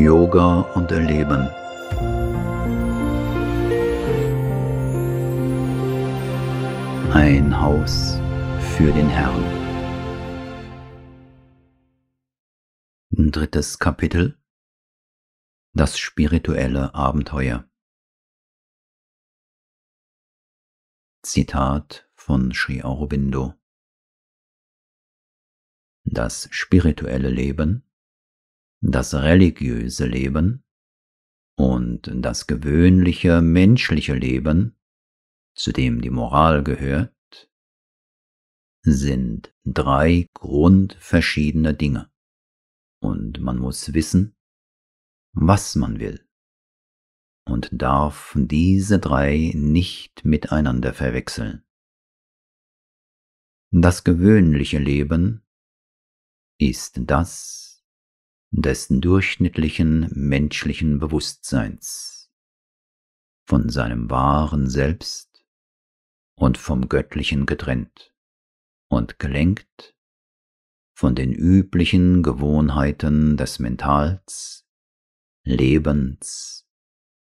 Yoga und Erleben. Ein Haus für den Herrn. Drittes Kapitel Das spirituelle Abenteuer Zitat von Sri Aurobindo Das spirituelle Leben das religiöse Leben und das gewöhnliche menschliche Leben, zu dem die Moral gehört, sind drei grundverschiedene Dinge, und man muss wissen, was man will, und darf diese drei nicht miteinander verwechseln. Das gewöhnliche Leben ist das, des durchschnittlichen menschlichen Bewusstseins, von seinem wahren Selbst und vom Göttlichen getrennt und gelenkt von den üblichen Gewohnheiten des Mentals, Lebens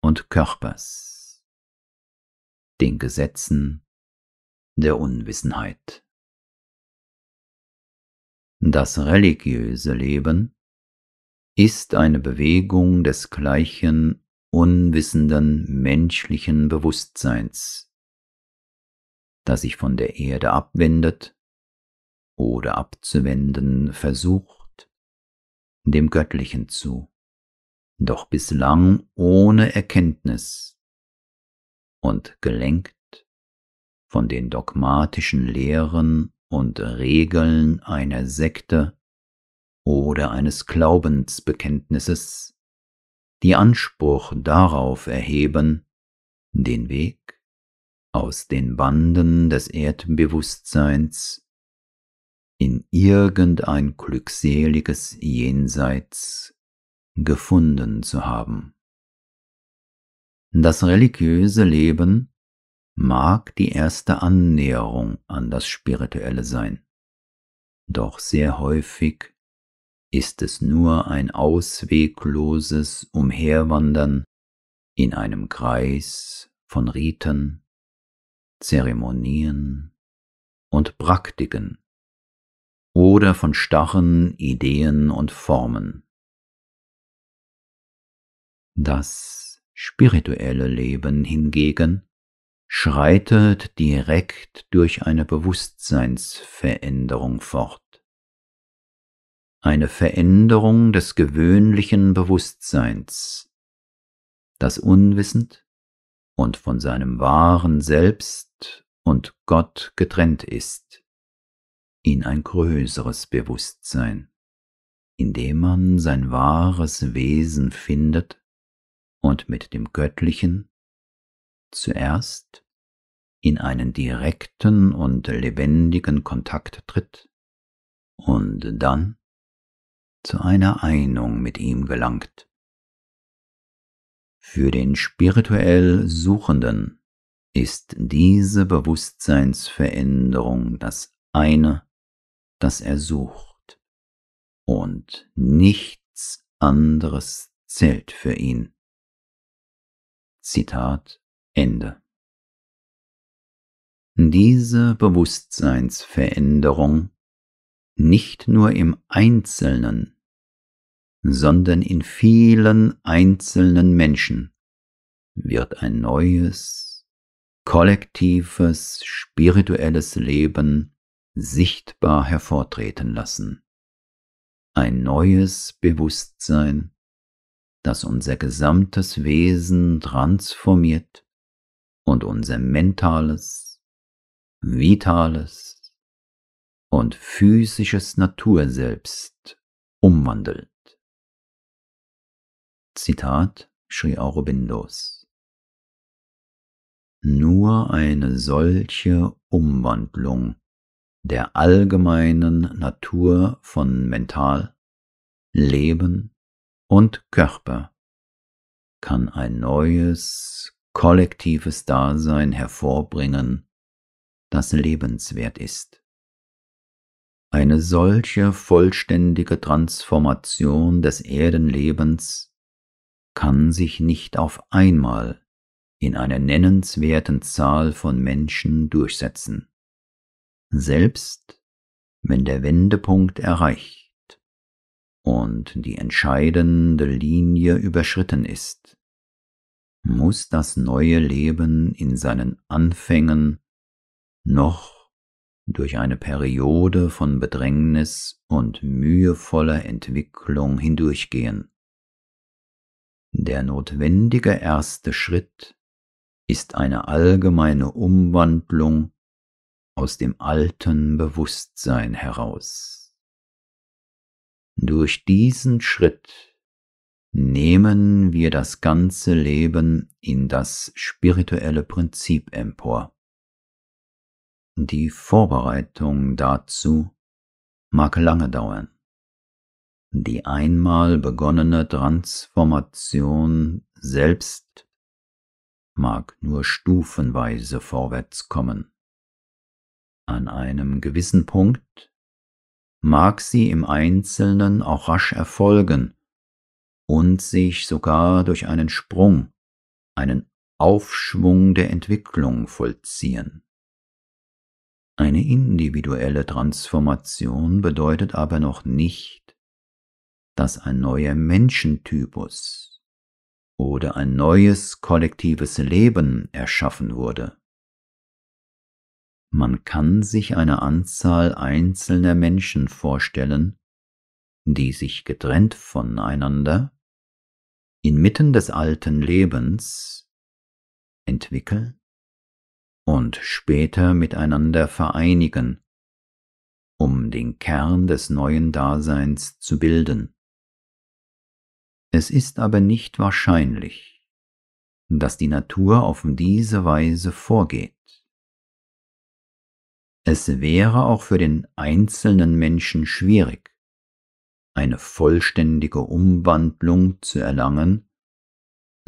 und Körpers, den Gesetzen der Unwissenheit. Das religiöse Leben ist eine Bewegung des gleichen unwissenden menschlichen Bewusstseins, das sich von der Erde abwendet oder abzuwenden versucht, dem Göttlichen zu, doch bislang ohne Erkenntnis und gelenkt von den dogmatischen Lehren und Regeln einer Sekte oder eines Glaubensbekenntnisses, die Anspruch darauf erheben, den Weg aus den Banden des Erdbewusstseins in irgendein glückseliges Jenseits gefunden zu haben. Das religiöse Leben mag die erste Annäherung an das Spirituelle sein, doch sehr häufig ist es nur ein auswegloses Umherwandern in einem Kreis von Riten, Zeremonien und Praktiken oder von starren Ideen und Formen. Das spirituelle Leben hingegen schreitet direkt durch eine Bewusstseinsveränderung fort eine Veränderung des gewöhnlichen Bewusstseins, das unwissend und von seinem wahren Selbst und Gott getrennt ist, in ein größeres Bewusstsein, in dem man sein wahres Wesen findet und mit dem Göttlichen zuerst in einen direkten und lebendigen Kontakt tritt und dann zu einer Einung mit ihm gelangt. Für den spirituell Suchenden ist diese Bewusstseinsveränderung das eine, das er sucht, und nichts anderes zählt für ihn. Zitat Ende. Diese Bewusstseinsveränderung nicht nur im Einzelnen, sondern in vielen einzelnen Menschen wird ein neues, kollektives, spirituelles Leben sichtbar hervortreten lassen. Ein neues Bewusstsein, das unser gesamtes Wesen transformiert und unser mentales, vitales, und physisches Naturselbst umwandelt. Zitat Sri Aurobindos Nur eine solche Umwandlung der allgemeinen Natur von Mental, Leben und Körper kann ein neues, kollektives Dasein hervorbringen, das lebenswert ist. Eine solche vollständige Transformation des Erdenlebens kann sich nicht auf einmal in einer nennenswerten Zahl von Menschen durchsetzen. Selbst wenn der Wendepunkt erreicht und die entscheidende Linie überschritten ist, muss das neue Leben in seinen Anfängen noch durch eine Periode von Bedrängnis und mühevoller Entwicklung hindurchgehen. Der notwendige erste Schritt ist eine allgemeine Umwandlung aus dem alten Bewusstsein heraus. Durch diesen Schritt nehmen wir das ganze Leben in das spirituelle Prinzip empor. Die Vorbereitung dazu mag lange dauern. Die einmal begonnene Transformation selbst mag nur stufenweise vorwärts kommen. An einem gewissen Punkt mag sie im Einzelnen auch rasch erfolgen und sich sogar durch einen Sprung, einen Aufschwung der Entwicklung vollziehen. Eine individuelle Transformation bedeutet aber noch nicht, dass ein neuer Menschentypus oder ein neues kollektives Leben erschaffen wurde. Man kann sich eine Anzahl einzelner Menschen vorstellen, die sich getrennt voneinander inmitten des alten Lebens entwickeln und später miteinander vereinigen, um den Kern des neuen Daseins zu bilden. Es ist aber nicht wahrscheinlich, dass die Natur auf diese Weise vorgeht. Es wäre auch für den einzelnen Menschen schwierig, eine vollständige Umwandlung zu erlangen,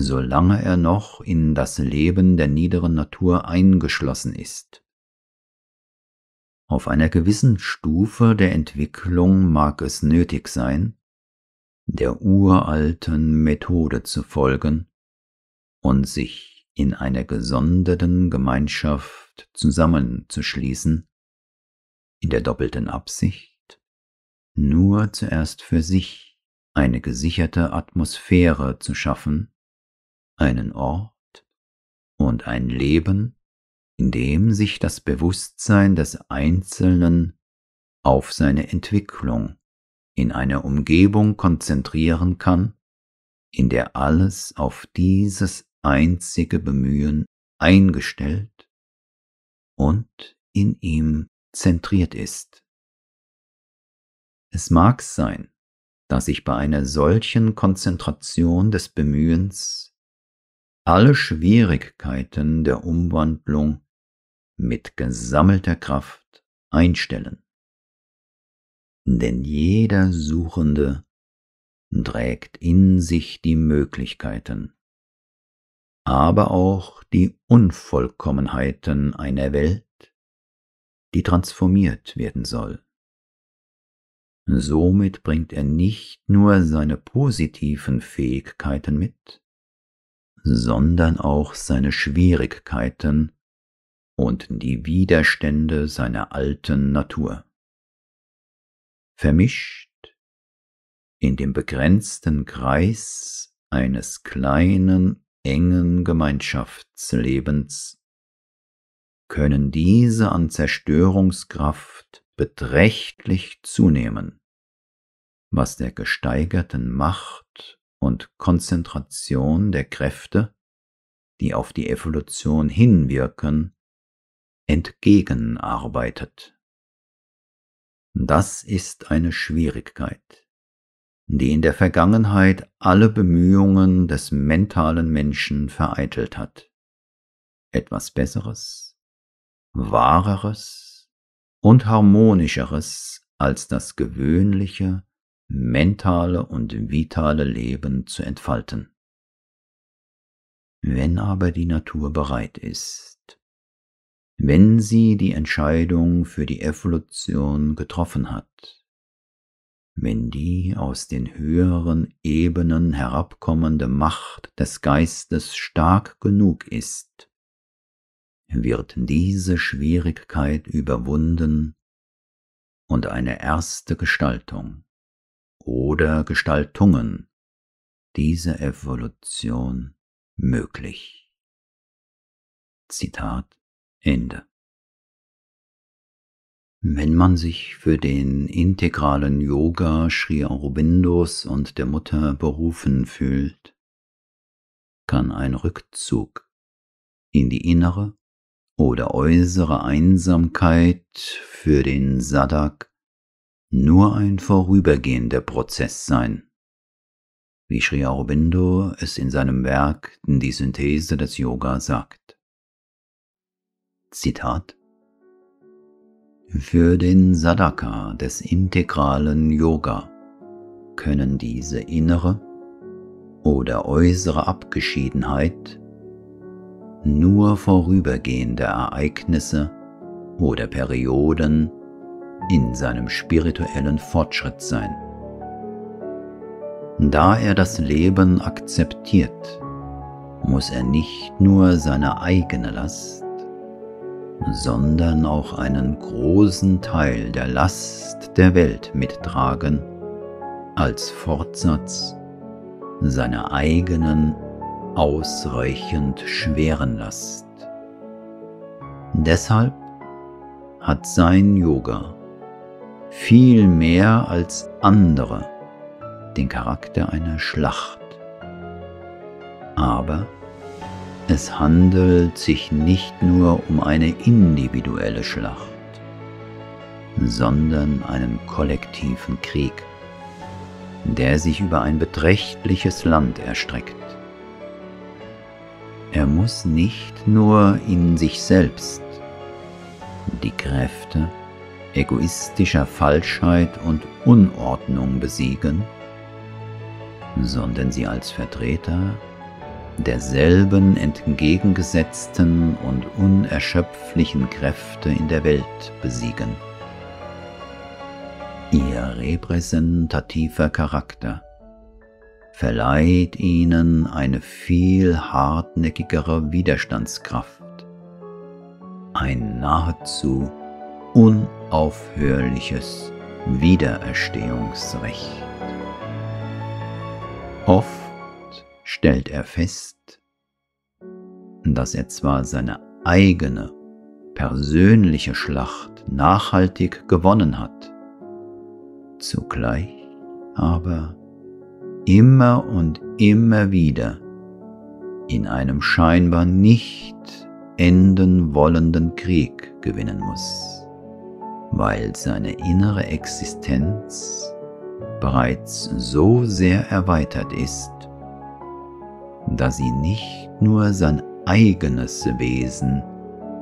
solange er noch in das Leben der niederen Natur eingeschlossen ist. Auf einer gewissen Stufe der Entwicklung mag es nötig sein, der uralten Methode zu folgen und sich in einer gesonderten Gemeinschaft zusammenzuschließen, in der doppelten Absicht, nur zuerst für sich eine gesicherte Atmosphäre zu schaffen, einen Ort und ein Leben, in dem sich das Bewusstsein des Einzelnen auf seine Entwicklung in einer Umgebung konzentrieren kann, in der alles auf dieses einzige Bemühen eingestellt und in ihm zentriert ist. Es mag sein, dass ich bei einer solchen Konzentration des Bemühens alle Schwierigkeiten der Umwandlung mit gesammelter Kraft einstellen. Denn jeder Suchende trägt in sich die Möglichkeiten, aber auch die Unvollkommenheiten einer Welt, die transformiert werden soll. Somit bringt er nicht nur seine positiven Fähigkeiten mit, sondern auch seine Schwierigkeiten und die Widerstände seiner alten Natur. Vermischt in dem begrenzten Kreis eines kleinen, engen Gemeinschaftslebens können diese an Zerstörungskraft beträchtlich zunehmen, was der gesteigerten Macht und Konzentration der Kräfte, die auf die Evolution hinwirken, entgegenarbeitet. Das ist eine Schwierigkeit, die in der Vergangenheit alle Bemühungen des mentalen Menschen vereitelt hat. Etwas Besseres, Wahreres und harmonischeres als das gewöhnliche, mentale und vitale Leben zu entfalten. Wenn aber die Natur bereit ist, wenn sie die Entscheidung für die Evolution getroffen hat, wenn die aus den höheren Ebenen herabkommende Macht des Geistes stark genug ist, wird diese Schwierigkeit überwunden und eine erste Gestaltung oder Gestaltungen dieser Evolution möglich. Zitat Ende. Wenn man sich für den integralen Yoga Sri Aurobindos und der Mutter berufen fühlt, kann ein Rückzug in die innere oder äußere Einsamkeit für den Sadak nur ein vorübergehender Prozess sein, wie Sri Aurobindo es in seinem Werk Die Synthese des Yoga sagt. Zitat für den Sadaka des integralen Yoga können diese innere oder äußere Abgeschiedenheit nur vorübergehende Ereignisse oder Perioden in seinem spirituellen Fortschritt sein. Da er das Leben akzeptiert, muss er nicht nur seine eigene Last, sondern auch einen großen Teil der Last der Welt mittragen, als Fortsatz seiner eigenen ausreichend schweren Last. Deshalb hat sein Yoga viel mehr als andere den Charakter einer Schlacht. Aber es handelt sich nicht nur um eine individuelle Schlacht, sondern einen kollektiven Krieg, der sich über ein beträchtliches Land erstreckt. Er muss nicht nur in sich selbst die Kräfte egoistischer Falschheit und Unordnung besiegen, sondern sie als Vertreter derselben entgegengesetzten und unerschöpflichen Kräfte in der Welt besiegen. Ihr repräsentativer Charakter verleiht ihnen eine viel hartnäckigere Widerstandskraft, ein nahezu unaufhörliches Wiedererstehungsrecht. Oft stellt er fest, dass er zwar seine eigene persönliche Schlacht nachhaltig gewonnen hat, zugleich aber immer und immer wieder in einem scheinbar nicht enden wollenden Krieg gewinnen muss, weil seine innere Existenz bereits so sehr erweitert ist, da sie nicht nur sein eigenes Wesen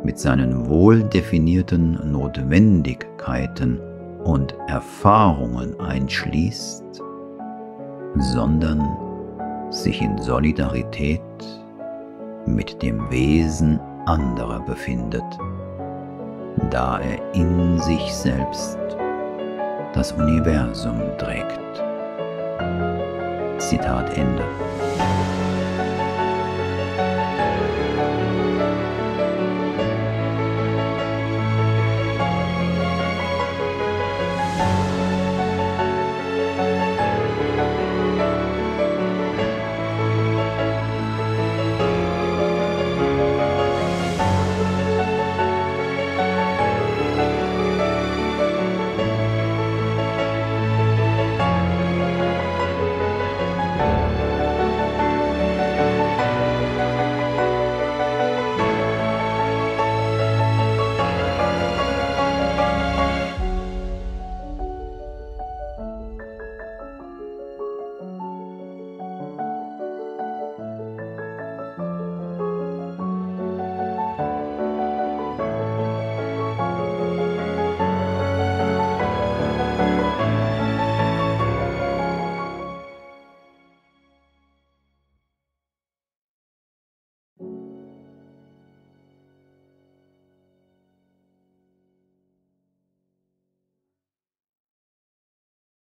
mit seinen wohl definierten Notwendigkeiten und Erfahrungen einschließt, sondern sich in Solidarität mit dem Wesen anderer befindet, da er in sich selbst das Universum trägt. Zitat Ende.